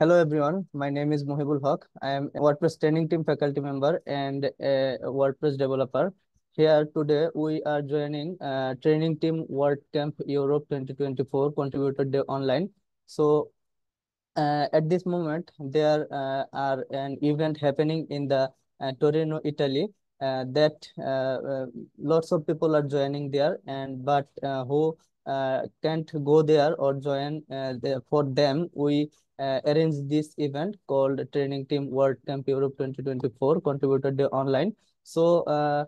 Hello everyone, my name is Mohibul Haq. I am a WordPress training team faculty member and a WordPress developer. Here today we are joining uh, training team WordCamp Europe 2024 contributor day online. So uh, at this moment there uh, are an event happening in the uh, Torino, Italy. Uh, that lots of people are joining there and but who can't go there or join the, for them we uh, arranged this event called Training Team World Camp Europe 2024 contributed day online. So uh,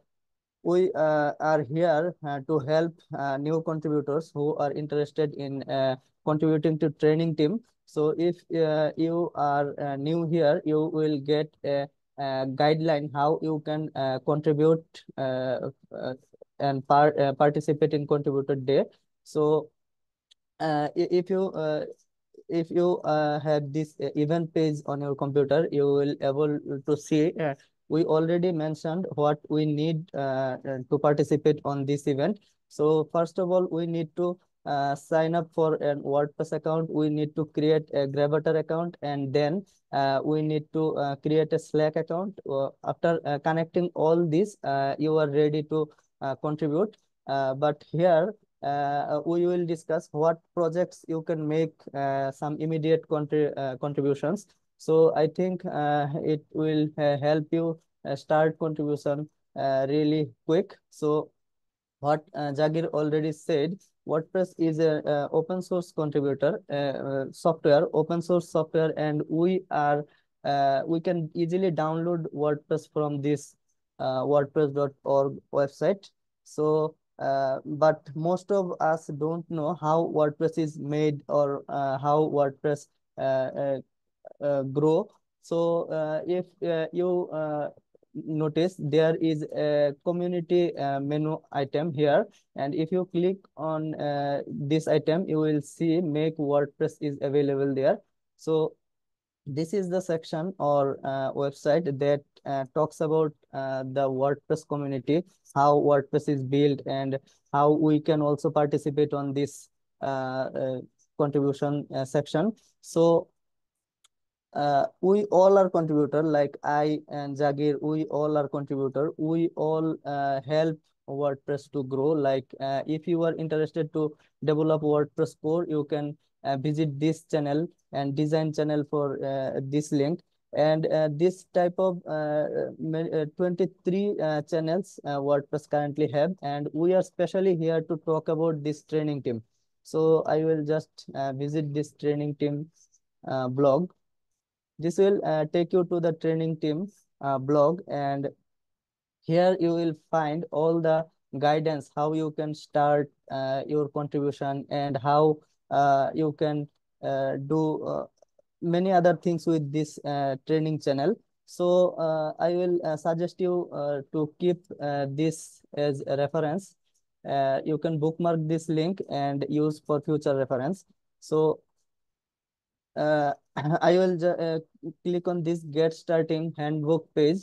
we uh, are here uh, to help uh, new contributors who are interested in uh, contributing to training team. So if you are new here, you will get a, a guideline how you can contribute and par participate in contributor day. So if you if you uh, have this uh, event page on your computer, you will able to see uh, we already mentioned what we need uh, uh, to participate on this event. So first of all, we need to uh, sign up for a WordPress account. We need to create a Gravatar account and then we need to create a Slack account. after connecting all this, you are ready to contribute. but here uh, we will discuss what projects you can make uh, some immediate contri uh, contributions. So I think uh, it will uh, help you uh, start contribution really quick. So what Jagir already said, WordPress is a, open source contributor software, open source software, and we are we can easily download WordPress from this WordPress.org website. So uh, but most of us don't know how WordPress is made or uh, how WordPress uh, uh grow. So uh, if you notice there is a community menu item here and if you click on this item you will see make WordPress is available there. So this is the section or uh, website that uh, talks about uh, the WordPress community, how WordPress is built and how we can also participate on this uh, uh, contribution section. So we all are contributor like I and Jagir, we all are contributor. We all help WordPress to grow. Like if you are interested to develop WordPress core, you can visit this channel and design channel for this link and uh, this type of uh, 23 channels WordPress currently have and we are specially here to talk about this training team. So I will just visit this training team blog. This will take you to the training team blog and here you will find all the guidance how you can start uh, your contribution and how uh, you can uh, do uh, many other things with this uh, training channel. So I will suggest you to keep this as a reference. you can bookmark this link and use for future reference. So uh, I will uh, click on this get starting handbook page.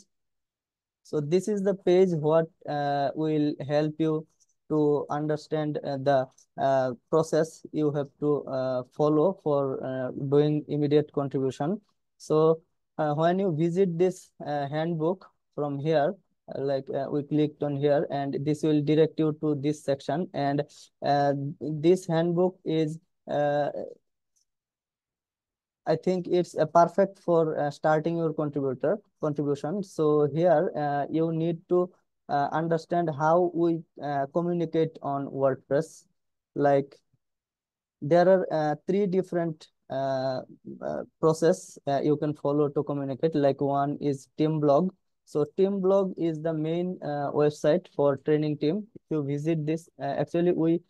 So this is the page what uh, will help you to understand uh, the uh, process you have to uh, follow for doing immediate contribution. So when you visit this handbook from here, like uh, we clicked on here and this will direct you to this section and uh, this handbook is uh, I think it's a perfect for starting your contributor contribution. So here you need to uh, understand how we uh, communicate on WordPress. Like there are uh, three different uh, uh, process uh, you can follow to communicate. Like one is team blog. So team blog is the main website for training team. If you visit this, actually we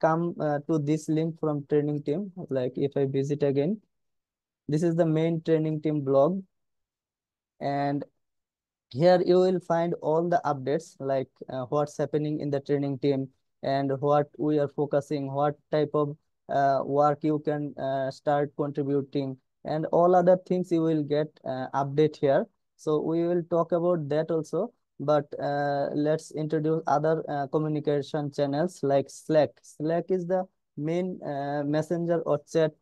come to this link from training team. Like if I visit again, this is the main training team blog. And here you will find all the updates like uh, what's happening in the training team and what we are focusing what type of uh, work you can uh, start contributing and all other things you will get uh, update here. So we will talk about that also but uh, let's introduce other uh, communication channels like slack. Slack is the main messenger or chat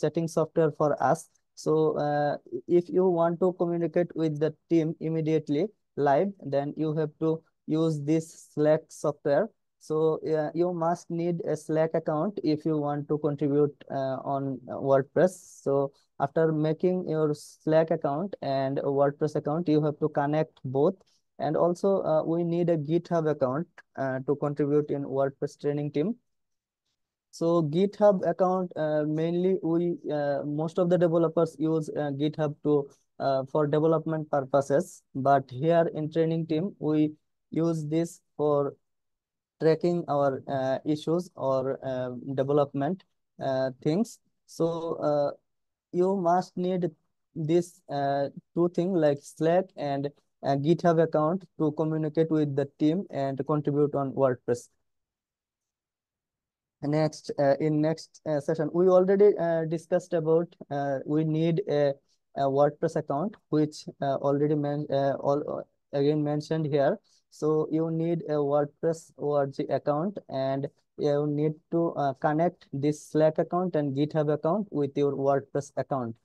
chatting software for us So uh, if you want to communicate with the team immediately live, then you have to use this Slack software. So uh, you must need a Slack account if you want to contribute uh, on WordPress. So after making your Slack account and WordPress account, you have to connect both. And also uh, we need a GitHub account uh, to contribute in WordPress training team. So GitHub account uh, mainly we uh, most of the developers use uh, GitHub to uh, for development purposes, but here in training team we use this for tracking our uh, issues or uh, development things. So you must need this two things like Slack and GitHub account to communicate with the team and contribute on WordPress next uh, in next uh, session we already uh, discussed about uh, we need a, a, wordpress account which uh, already men uh, all again mentioned here. So you need a wordpress org account and you need to connect this slack account and github account with your wordpress account.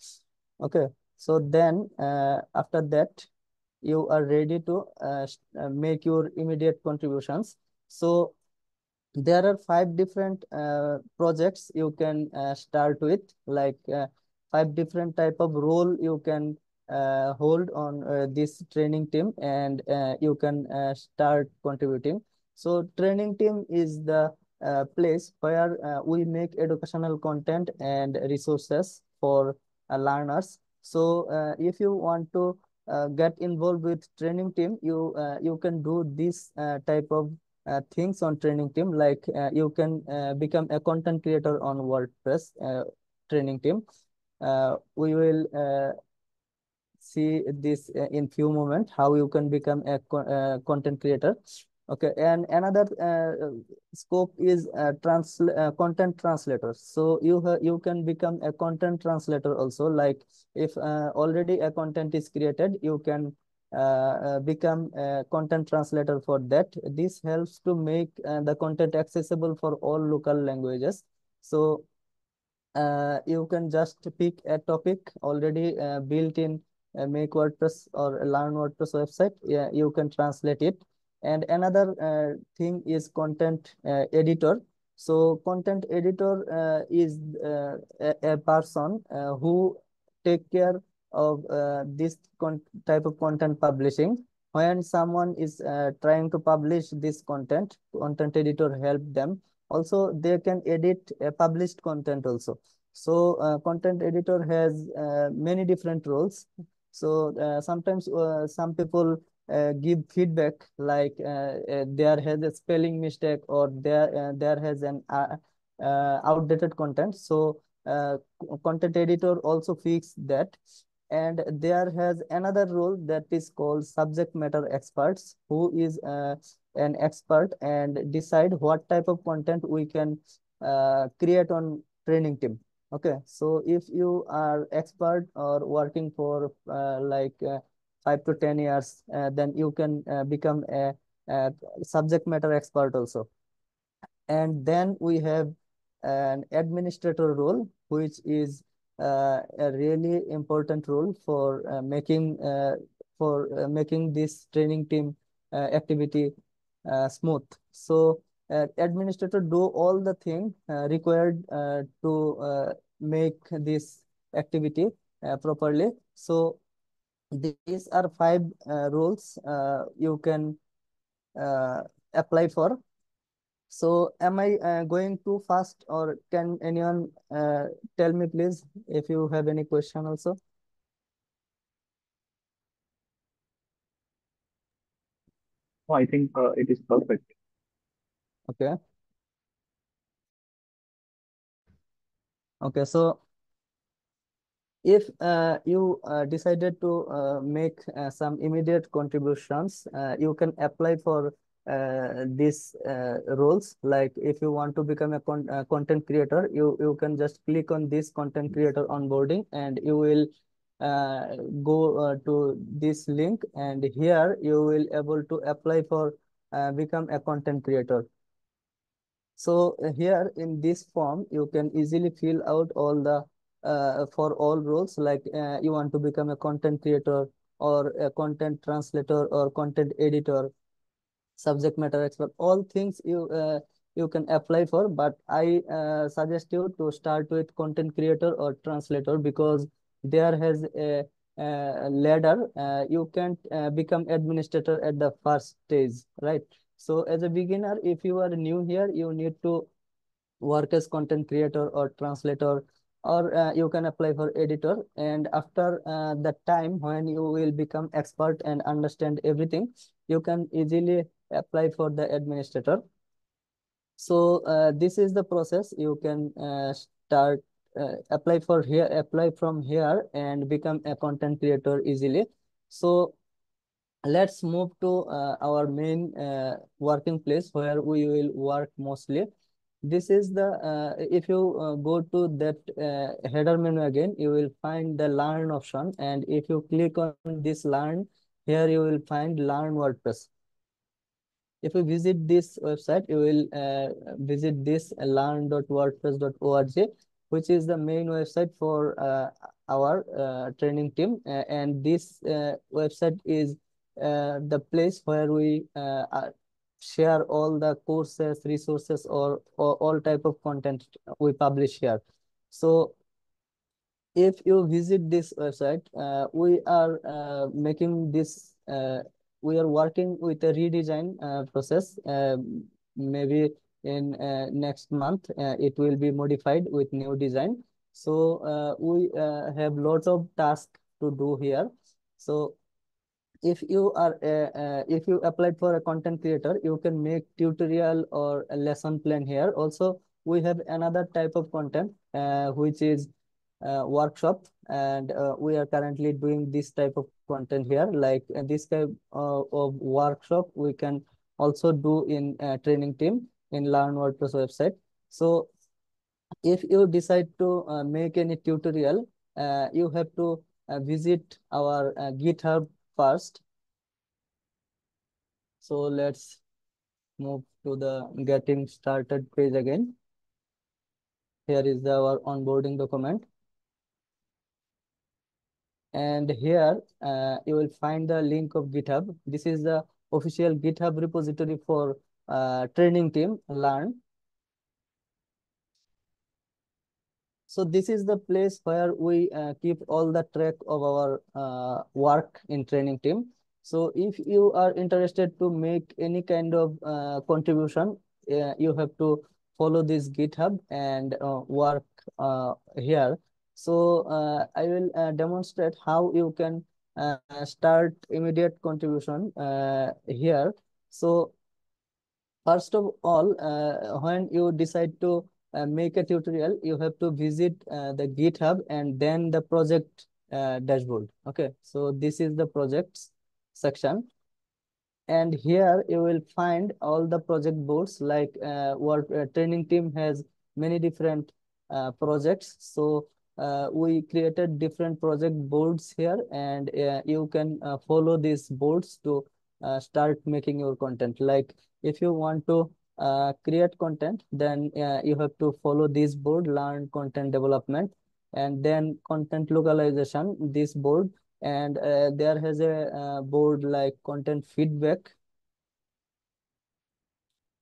Okay so then after that you are ready to make your immediate contributions. So there are five different uh, projects you can uh, start with. Like uh, five different type of role you can uh, hold on uh, this training team and uh, you can start contributing. So training team is the place where we make educational content and resources for learners. So if you want to get involved with training team you you can do this type of uh, things on training team like uh, you can uh, become a content creator on wordpress uh, training team. Uh, we will uh, see this in few moments how you can become a co content creator. Okay and another scope is trans content translator. So you you can become a content translator also like if already a content is created you can become a content translator for that. This helps to make uh, the content accessible for all local languages. So uh, you can just pick a topic already uh, built in uh, Make WordPress or Learn WordPress website. Yeah, you can translate it. And another thing is content editor. So content editor is a, a, person who take care of uh, this type of content publishing. When someone is uh, trying to publish this content content editor help them. Also they can edit a published content also. So uh, content editor has uh, many different roles. So uh, sometimes uh, some people give feedback like there has a spelling mistake or there there has an outdated content. So content editor also fix that and there has another role that is called subject matter experts who is uh, an expert and decide what type of content we can uh, create on training team. Okay so if you are expert or working for uh, like uh, five to ten years uh, then you can uh, become a, a subject matter expert also. And then we have an administrator role which is uh, a really important role for uh, making uh, for making this training team activity smooth. So administrator do all the thing required to make this activity properly. So these are five uh, rules uh, you can uh, apply for so am I uh, going too fast or can anyone uh, tell me please if you have any question also? Oh, I think uh, it is perfect. Okay. Okay, so if uh, you uh, decided to uh, make uh, some immediate contributions, uh, you can apply for uh, these uh, roles. Like if you want to become a con uh, content creator you you can just click on this content creator onboarding and you will uh, go uh, to this link and here you will able to apply for uh, become a content creator. So here in this form you can easily fill out all the uh, for all roles. Like uh, you want to become a content creator or a content translator or content editor subject matter expert. All things you uh, you can apply for but i uh, suggest you to start with content creator or translator because there has a, a ladder uh, you can uh, become administrator at the first stage right? So as a beginner if you are new here you need to work as content creator or translator or uh, you can apply for editor. And after uh, the time when you will become expert and understand everything you can easily apply for the administrator. So uh, this is the process. You can uh, start uh, apply for here apply from here and become a content creator easily. So let's move to uh, our main uh, working place where we will work mostly. This is the uh, if you go to that header menu again you will find the learn option. And if you click on this learn here you will find learn wordpress if you visit this website you will uh, visit this learn.wordpress.org which is the main website for uh, our uh, training team and this website is the place where we share all the courses, resources, or, or all type of content we publish here. So if you visit this website, uh, we are uh, making this, uh, we are working with a redesign uh, process. Um, maybe in uh, next month, uh, it will be modified with new design. So we have lots of tasks to do here. So if you are a, uh, if you applied for a content creator you can make tutorial or a lesson plan here also we have another type of content uh, which is uh, workshop and uh, we are currently doing this type of content here like uh, this type of workshop we can also do in training team in learn wordpress website so if you decide to uh, make any tutorial you have to visit our github first. So let's move to the getting started page again. Here is our onboarding document. And here uh, you will find the link of GitHub. This is the official GitHub repository for uh, training team learn. So this is the place where we uh, keep all the track of our uh, work in training team. So if you are interested to make any kind of uh, contribution, uh, you have to follow this GitHub and work here. So I will demonstrate how you can start immediate contribution here. So first of all, when you decide to uh, make a tutorial, you have to visit uh, the GitHub and then the project uh, dashboard. Okay, so this is the projects section. And here you will find all the project boards like uh, what uh, training team has many different uh, projects. So we created different project boards here and you can follow these boards to start making your content. Like if you want to uh, create content, then uh, you have to follow this board, learn content development, and then content localization, this board, and uh, there has a uh, board like content feedback.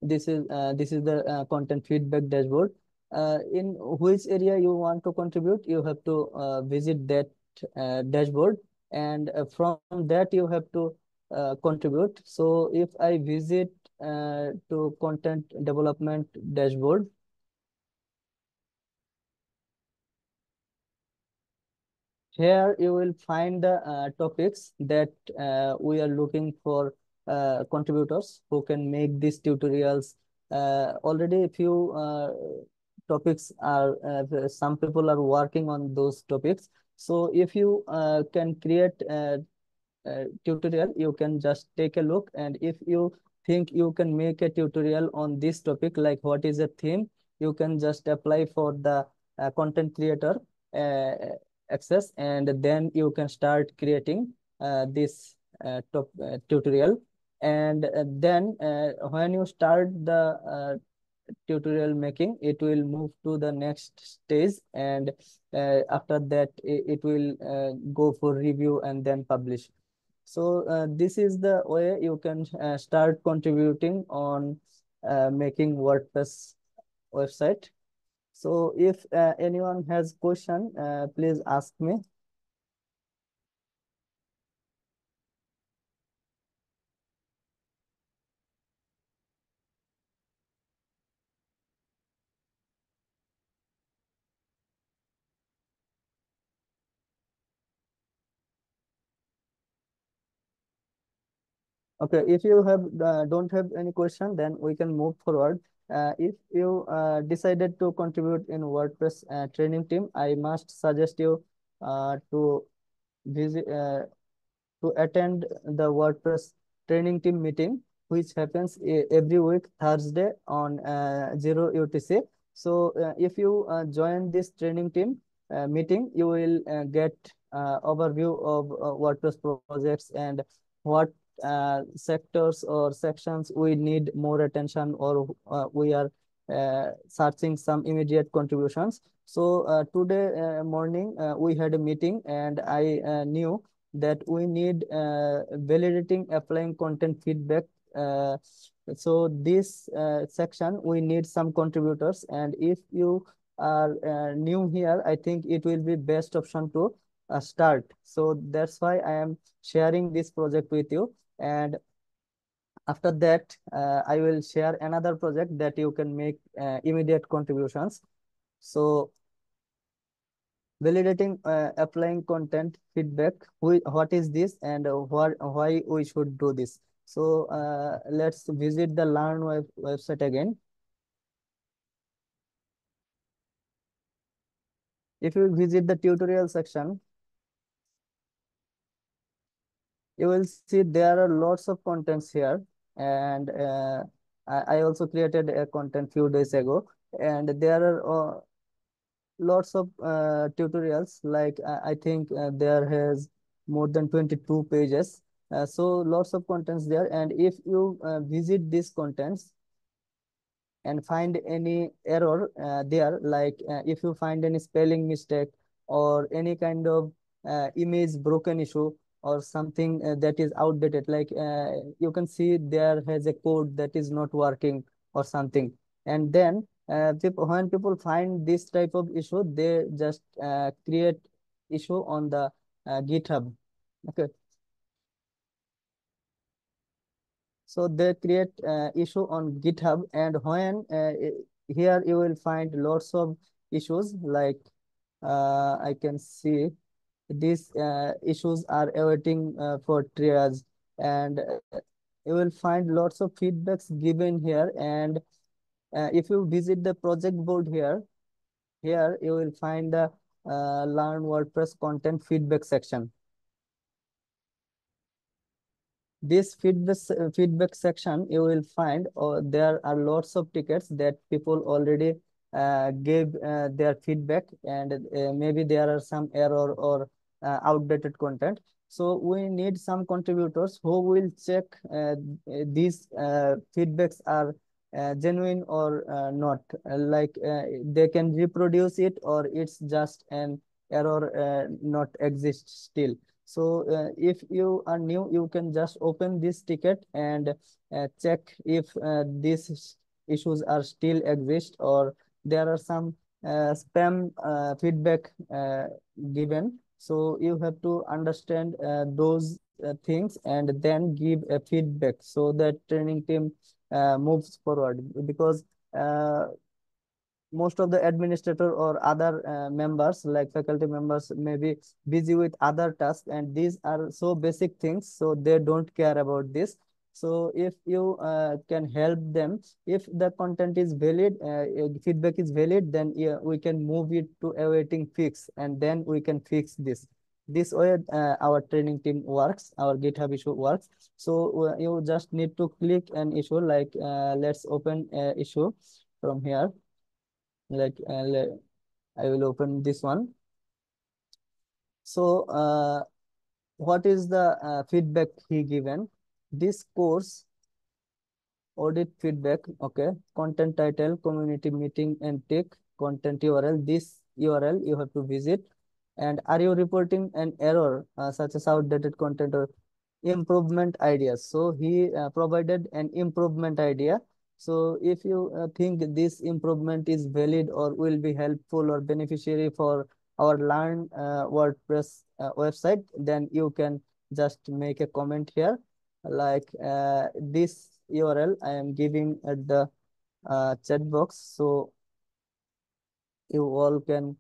This is uh, this is the uh, content feedback dashboard. In which area you want to contribute, you have to visit that dashboard, and from that you have to contribute. So if I visit uh, to content development dashboard. Here you will find the uh, topics that uh, we are looking for uh, contributors who can make these tutorials. Uh, already a few uh, topics are, some people are working on those topics. So if you can create a, a tutorial, you can just take a look. And if you think you can make a tutorial on this topic like what is a theme you can just apply for the uh, content creator uh, access. And then you can start creating uh, this uh, top, uh, tutorial. And uh, then when you start the tutorial making, it will move to the next stage and uh, after that it, it will uh, go for review and then publish. So uh, this is the way you can uh, start contributing on uh, making WordPress website. So if uh, anyone has question, please ask me. Okay, if you have uh, don't have any question, then we can move forward. Uh, if you uh, decided to contribute in WordPress uh, training team, I must suggest you uh, to visit uh, to attend the WordPress training team meeting, which happens every week Thursday on uh, 0 UTC. So uh, if you uh, join this training team uh, meeting, you will uh, get uh, overview of uh, WordPress projects and what uh, sectors or sections we need more attention or uh, we are uh, searching some immediate contributions. So uh, today uh, morning uh, we had a meeting and I uh, knew that we need uh, validating applying content feedback. Uh, so this uh, section we need some contributors and if you are uh, new here, I think it will be best option to uh, start. So that's why I am sharing this project with you. And after that, uh, I will share another project that you can make uh, immediate contributions. So validating uh, applying content feedback, who, what is this and what, why we should do this. So uh, let's visit the Learn web website again. If you visit the tutorial section, you will see there are lots of contents here. And uh, I, I also created a content few days ago. And there are uh, lots of uh, tutorials. Like I think uh, there has more than 22 pages. Uh, so lots of contents there. And if you uh, visit these contents and find any error there like if you find any spelling mistake or any kind of image broken issue or something uh, that is outdated. Like uh, you can see there has a code that is not working or something. And then uh, people, when people find this type of issue they just uh, create issue on the uh, github. Okay. So they create uh, issue on github and when here you will find lots of issues like i can see these uh, issues are awaiting uh, for triage. And uh, you will find lots of feedbacks given here. And uh, if you visit the project board here here you will find the uh, learn wordpress content feedback section. This feedback feedback section you will find or there are lots of tickets that people already uh, gave uh, their feedback. And uh, maybe there are some error or uh, outdated content. So we need some contributors who will check uh, these uh, feedbacks are uh, genuine or uh, not. Uh, like they can reproduce it or it's just an error not exist still. So if you are new, you can just open this ticket and check if these issues are still exist or there are some spam feedback given so you have to understand uh, those uh, things and then give a feedback so that training team uh, moves forward because uh, most of the administrator or other uh, members like faculty members may be busy with other tasks and these are so basic things so they don't care about this so if you uh, can help them, if the content is valid, uh, feedback is valid, then yeah, we can move it to awaiting fix and then we can fix this. This way uh, our training team works, our GitHub issue works. So uh, you just need to click an issue like uh, let's open a issue from here. Like uh, I will open this one. So what is the feedback he given? This course audit feedback okay content title community meeting and take content url this url you have to visit. And are you reporting an error uh, such as outdated content or improvement ideas? So he uh, provided an improvement idea. So if you uh, think this improvement is valid or will be helpful or beneficiary for our learn uh, wordpress uh, website then you can just make a comment here like uh, this url i am giving at the uh, chat box. So you all can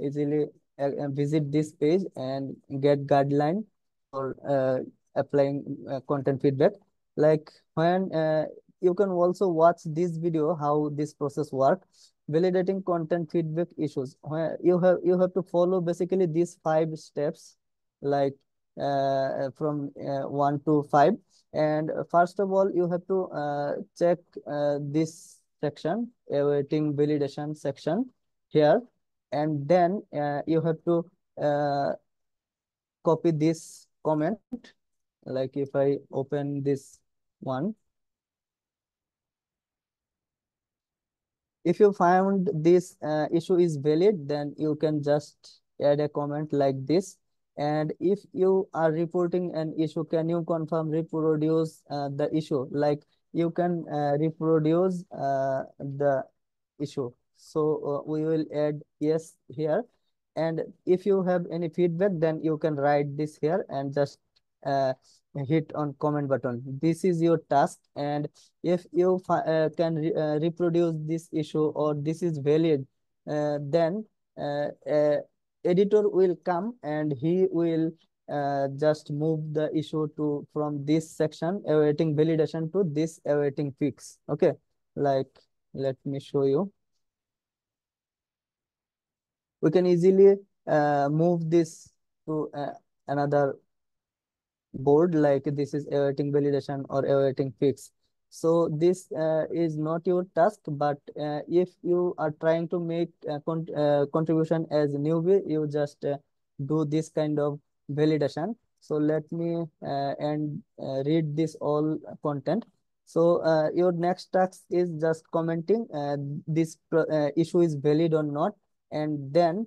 easily uh, visit this page and get guideline for uh, applying uh, content feedback. Like when uh, you can also watch this video how this process work validating content feedback issues. Where you have you have to follow basically these five steps. Like uh, from uh, one to five. And first of all you have to uh, check uh, this section awaiting validation section here. And then uh, you have to uh, copy this comment. Like if I open this one. If you found this uh, issue is valid then you can just add a comment like this and if you are reporting an issue can you confirm reproduce uh, the issue? Like you can uh, reproduce uh, the issue. So uh, we will add yes here. And if you have any feedback then you can write this here and just uh, hit on comment button. This is your task. And if you uh, can re reproduce this issue or this is valid then editor will come and he will uh, just move the issue to from this section awaiting validation to this awaiting fix. Okay. Like let me show you. We can easily uh, move this to uh, another board like this is awaiting validation or awaiting fix so this uh, is not your task but uh, if you are trying to make a con uh, contribution as newbie you just uh, do this kind of validation. So let me uh, and uh, read this all content. So your next task is just commenting this issue is valid or not. And then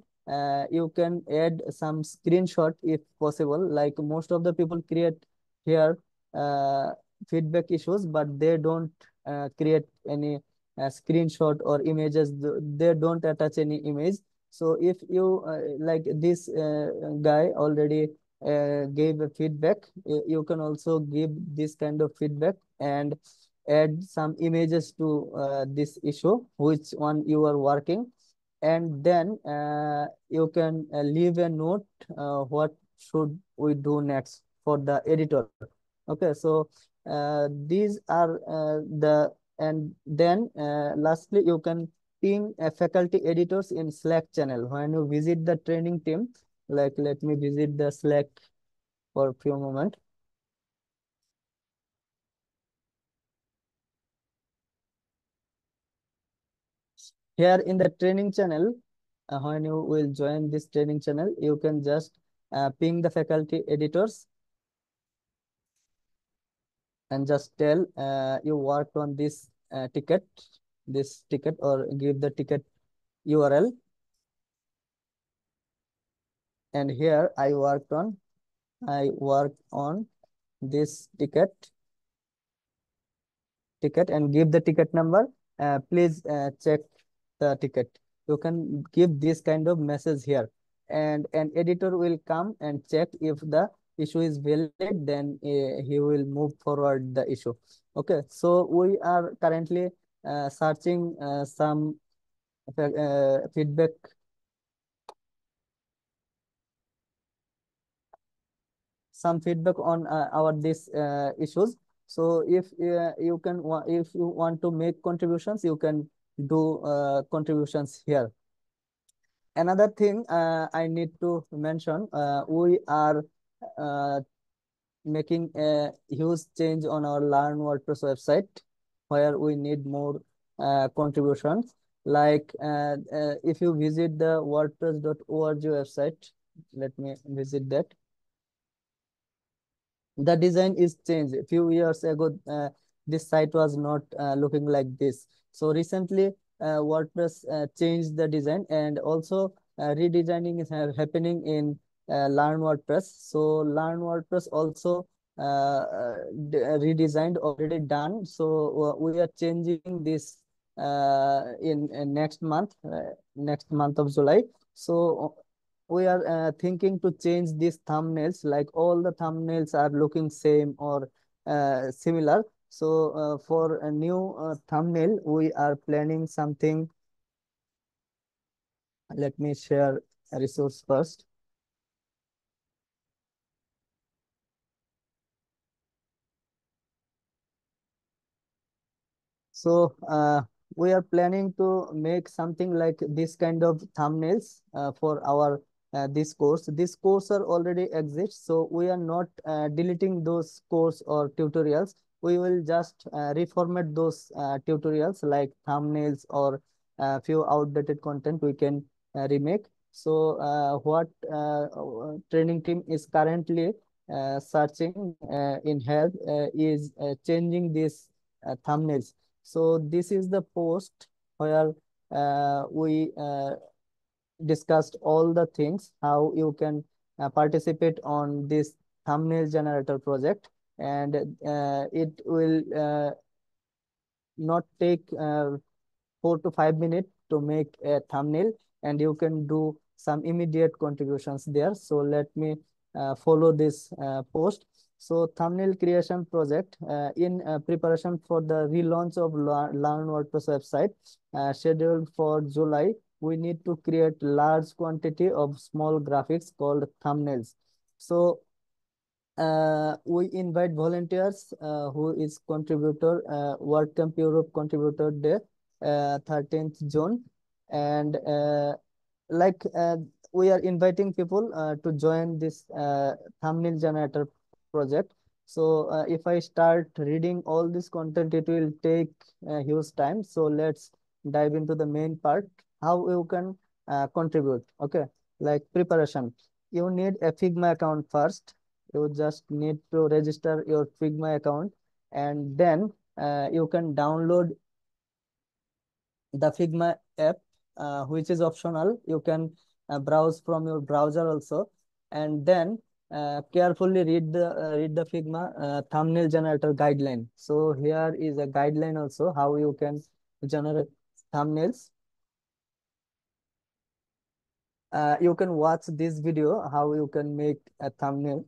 you can add some screenshot if possible. Like most of the people create here feedback issues but they don't uh, create any uh, screenshot or images. They don't attach any image. So if you uh, like this uh, guy already gave a feedback you can also give this kind of feedback and add some images to this issue which one you are working. And then uh, you can uh, leave a note uh, what should we do next for the editor. Okay so uh, these are uh, the and then uh, lastly you can ping faculty editors in slack channel. When you visit the training team like let me visit the slack for a few moments here in the training channel, uh, when you will join this training channel, you can just uh, ping the faculty editors and just tell uh, you worked on this uh, ticket, this ticket or give the ticket URL. And here I worked on, I worked on this ticket, ticket and give the ticket number. Uh, please uh, check the ticket. You can give this kind of message here and an editor will come and check if the issue is valid, then uh, he will move forward the issue. Okay, so we are currently uh, searching uh, some feedback some feedback on our these issues. So if you can, if you want to make contributions, you can do contributions here. Another thing I need to mention, we are uh, making a huge change on our Learn WordPress website where we need more uh, contributions. Like uh, if you visit the wordpress.org website, let me visit that. The design is changed. A few years ago, this site was not uh, looking like this. So recently, uh, WordPress uh, changed the design and also uh, redesigning is happening in uh, Learn WordPress. So Learn WordPress also uh, redesigned already done. So we are changing this in, in, next month, next month of July. So we are uh, thinking to change these thumbnails like all the thumbnails are looking same or uh, similar so uh, for a new uh, thumbnail we are planning something let me share a resource first so uh, we are planning to make something like this kind of thumbnails uh, for our uh, this course. This course are already exists, so we are not uh, deleting those course or tutorials. We will just uh, reformat those uh, tutorials like thumbnails or a few outdated content we can remake. So what training team is currently searching in help is changing these thumbnails so this is the post where uh, we uh, discussed all the things, how you can uh, participate on this thumbnail generator project. And uh, it will uh, not take uh, four to five minutes to make a thumbnail and you can do some immediate contributions there. So let me follow this post. So thumbnail creation project uh, in uh, preparation for the relaunch of Learn WordPress website uh, scheduled for July. We need to create large quantity of small graphics called thumbnails. So uh, we invite volunteers uh, who is contributor, uh, WordCamp Europe contributor day, 13th uh, June. And like we are inviting people to join this thumbnail generator project. So uh, if I start reading all this content, it will take a huge time. So let's dive into the main part, how you can uh, contribute. Okay, like preparation. You need a Figma account first. You just need to register your Figma account and then uh, you can download the Figma app, uh, which is optional. You can uh, browse from your browser also. And then uh, carefully read the uh, read the Figma uh, thumbnail generator guideline. So here is a guideline also how you can generate thumbnails. Uh, you can watch this video how you can make a thumbnail.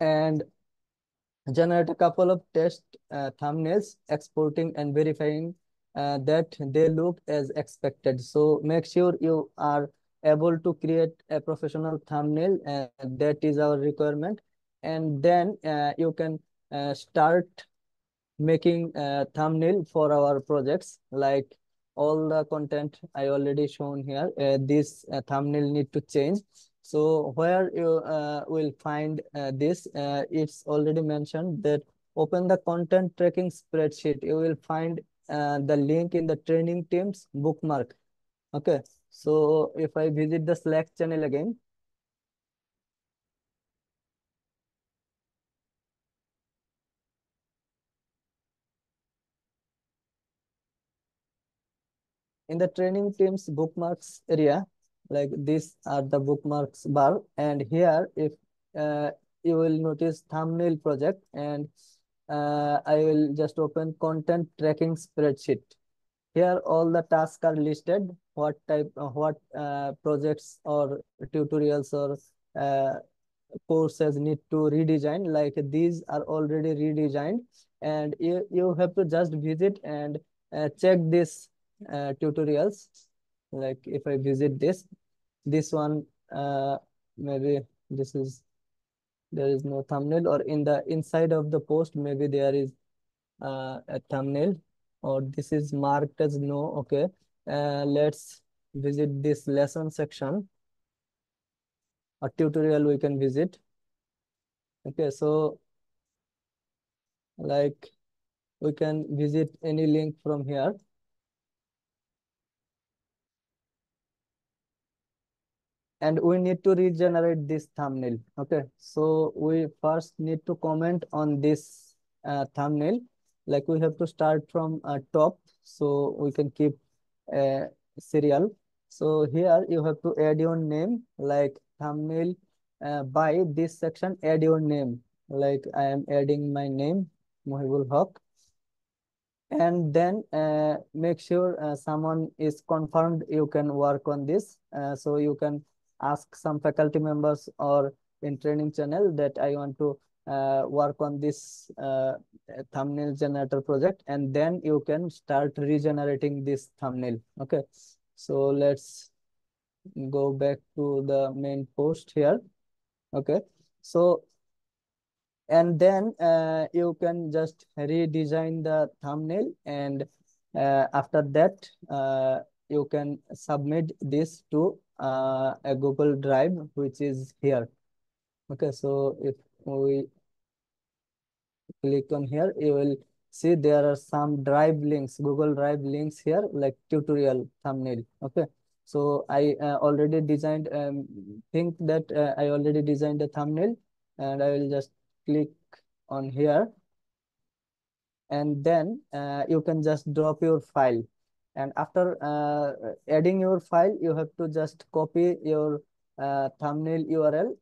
And generate a couple of test uh, thumbnails, exporting and verifying uh, that they look as expected. So make sure you are able to create a professional thumbnail and that is our requirement. And then uh, you can uh, start making a thumbnail for our projects like all the content I already shown here. Uh, this uh, thumbnail need to change. So where you uh, will find uh, this, uh, it's already mentioned that open the content tracking spreadsheet. You will find uh, the link in the training teams bookmark. Okay, so if I visit the Slack channel again, in the training teams bookmarks area, like these are the bookmarks bar. And here, if uh, you will notice thumbnail project and uh, I will just open content tracking spreadsheet. Here all the tasks are listed, what type, uh, what uh, projects or tutorials or uh, courses need to redesign. Like these are already redesigned. And you, you have to just visit and uh, check this uh, tutorials. Like if I visit this this one maybe this is there is no thumbnail or in the inside of the post maybe there is uh, a thumbnail or this is marked as no okay? Uh, let's visit this lesson section. A tutorial we can visit. Okay so like we can visit any link from here and we need to regenerate this thumbnail okay? So we first need to comment on this uh, thumbnail. Like we have to start from uh, top so we can keep a serial. So here you have to add your name like thumbnail uh, by this section add your name. Like i am adding my name mohibul haq. And then uh, make sure uh, someone is confirmed you can work on this. Uh, so you can ask some faculty members or in training channel that i want to uh, work on this uh, thumbnail generator project and then you can start regenerating this thumbnail. Okay. So let's go back to the main post here. Okay. So and then uh, you can just redesign the thumbnail and uh, after that uh, you can submit this to uh, a Google Drive which is here. Okay so if we click on here you will see there are some drive links Google Drive links here like tutorial thumbnail. Okay so I uh, already designed um, think that uh, I already designed the thumbnail and I will just click on here. And then uh, you can just drop your file and after uh, adding your file you have to just copy your uh, thumbnail URL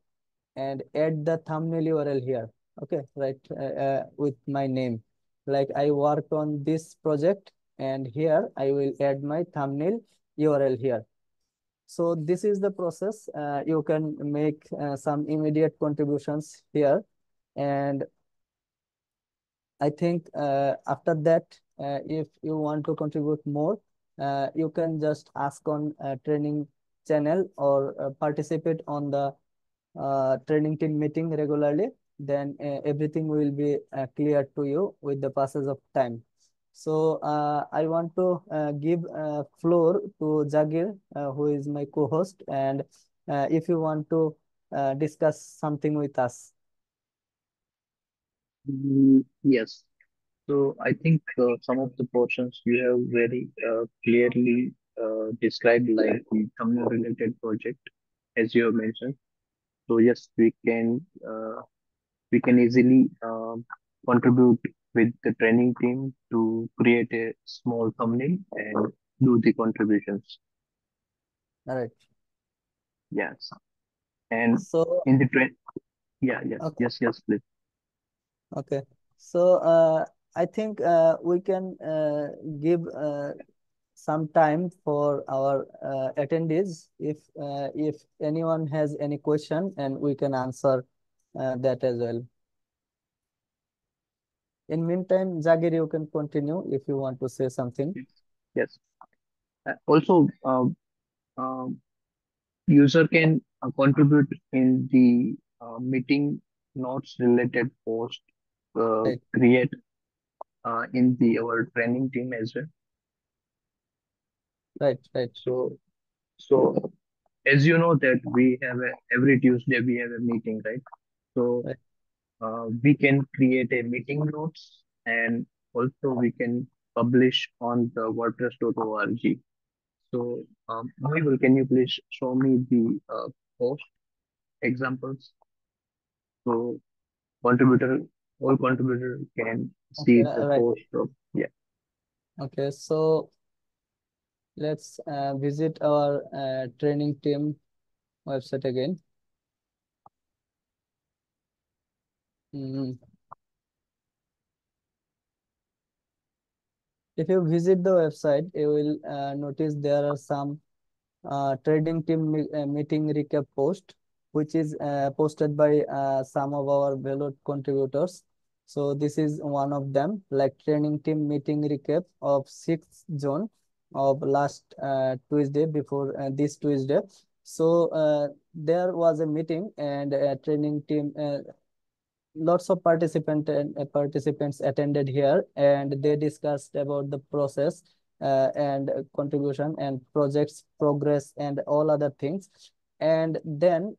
and add the thumbnail URL here. Okay right uh, uh, with my name. Like I worked on this project and here I will add my thumbnail URL here. So this is the process. Uh, you can make some immediate contributions here. And I think uh, after that, uh, if you want to contribute more, uh, you can just ask on a training channel or uh, participate on the uh, training team meeting regularly. Then uh, everything will be clear to you with the passage of time. So I want to give floor to Jagir, who is my co-host. And if you want to discuss something with us. Mm, yes. So I think uh, some of the portions you have very uh, clearly uh, described, like the thumbnail related project, as you have mentioned. So yes, we can uh, we can easily um, contribute with the training team to create a small thumbnail and do the contributions. All right. Yes. And So, in the train, yeah, yes, okay. yes, yes, please. Okay. So uh, I think uh, we can uh, give uh, some time for our uh, attendees if uh, if anyone has any question and we can answer uh, that as well. In meantime, Jagir, you can continue if you want to say something. Yes. Also, uh, uh, user can uh, contribute in the uh, meeting notes related post uh, Right. create uh, in the our training team as well. Right, right, So, so as you know that we have a, every Tuesday we have a meeting, right? So right. uh, we can create a meeting notes and also we can publish on the WordPress.org. So, um, can you please show me the uh, post examples? So, contributor, all contributor can see Okay, the right. post of, yeah. Okay, so let's uh, visit our uh, training team website again. Mm. If you visit the website, you will uh, notice there are some uh, trading team me uh, meeting recap post, which is uh, posted by uh, some of our valued contributors. So this is one of them, like training team meeting recap of 6th June of last uh, Tuesday before uh, this Tuesday. So uh, there was a meeting and a training team uh, lots of participant and uh, participants attended here and they discussed about the process uh, and contribution and projects progress and all other things and then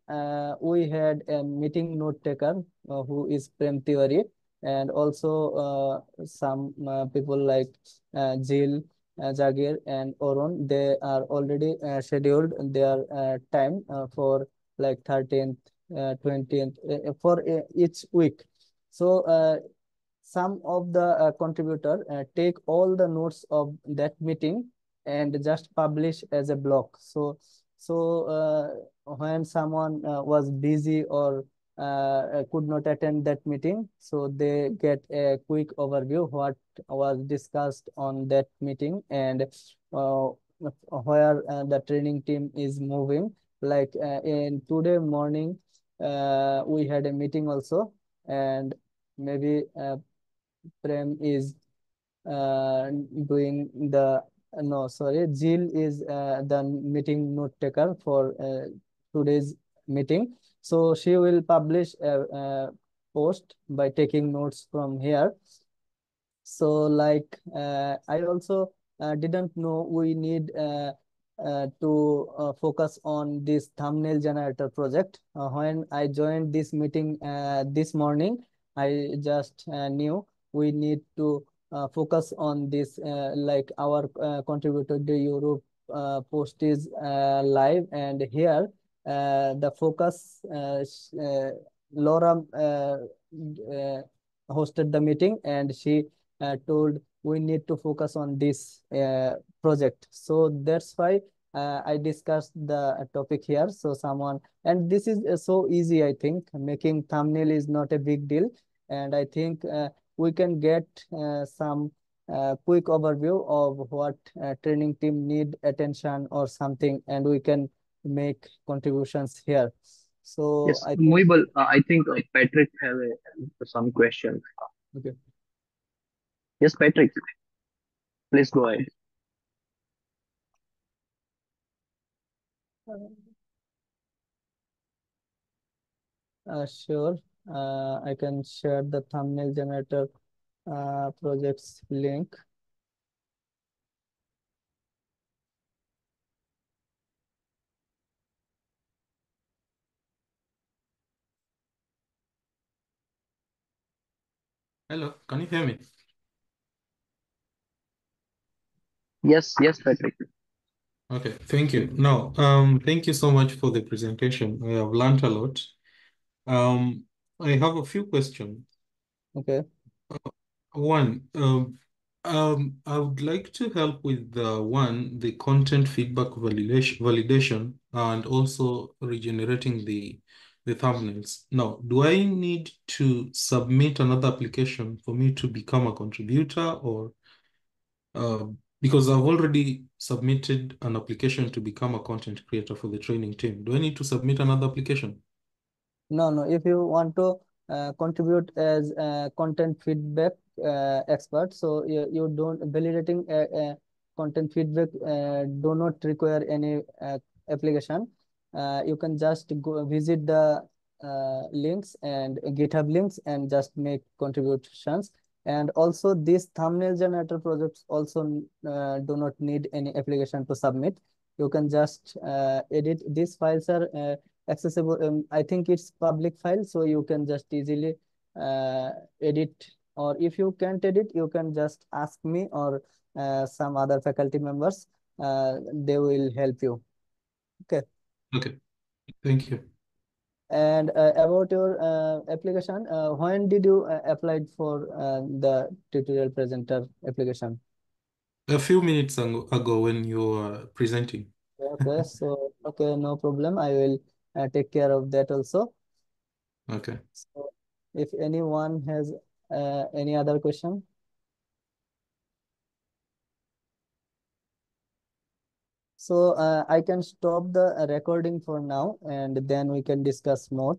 we had a meeting note taker who is Prem Tiwari and also uh, some uh, people like uh, Jill Jagir and Oron, they are already scheduled their time for like 13th, uh, 20th uh, for each week. So some of the uh, contributor uh, take all the notes of that meeting and just publish as a blog. So so uh, when someone was busy or uh, could not attend that meeting, so they get a quick overview what was discussed on that meeting and uh, where uh, the training team is moving. Like uh, in today morning, uh, we had a meeting also, and maybe uh, Prem is uh, doing the no sorry Jill is uh, the meeting note taker for uh, today's meeting so she will publish a, a post by taking notes from here so like uh, I also uh, didn't know we need uh, uh, to uh, focus on this thumbnail generator project. Uh, when I joined this meeting this morning, I just knew we need to focus on this like our contributor to Europe post is live and here the focus uh, uh, Laura uh, uh, hosted the meeting and she uh, told we need to focus on this uh, project. So that's why uh, I discussed the topic here. So someone, and this is uh, so easy, I think. Making thumbnail is not a big deal. And I think uh, we can get uh, some uh, quick overview of what uh, training team need attention or something, and we can make contributions here. So Yes, I think, Muibal, uh, I think uh, Patrick have a, some questions. okay. Yes, Patrick, please go ahead. Uh, sure. Uh, I can share the thumbnail generator uh, projects link. Hello, can you hear me? Yes, yes, Patrick. Okay, thank you. No, um, thank you so much for the presentation. I have learned a lot. Um, I have a few questions. Okay. One, um, um, I would like to help with the one, the content feedback validation, validation, and also regenerating the the thumbnails. Now, do I need to submit another application for me to become a contributor, or uh, because I've already submitted an application to become a content creator for the training team. Do I need to submit another application? No, no. If you want to uh, contribute as a content feedback uh, expert, so you, you don't validating a, a content feedback uh, do not require any uh, application. Uh, you can just go visit the uh, links and GitHub links and just make contributions. And also these thumbnail generator projects also uh, do not need any application to submit. You can just uh, edit. These files are uh, accessible. Um, I think it's public file, so you can just easily uh, edit. Or if you can't edit, you can just ask me or uh, some other faculty members. Uh, they will help you. Okay. Okay, thank you. And uh, about your uh, application, uh, when did you uh, applied for uh, the tutorial presenter application? A few minutes ago, ago when you were presenting. Okay, so okay, no problem. I will uh, take care of that also. Okay. So if anyone has uh, any other question, so uh, I can stop the recording for now and then we can discuss more.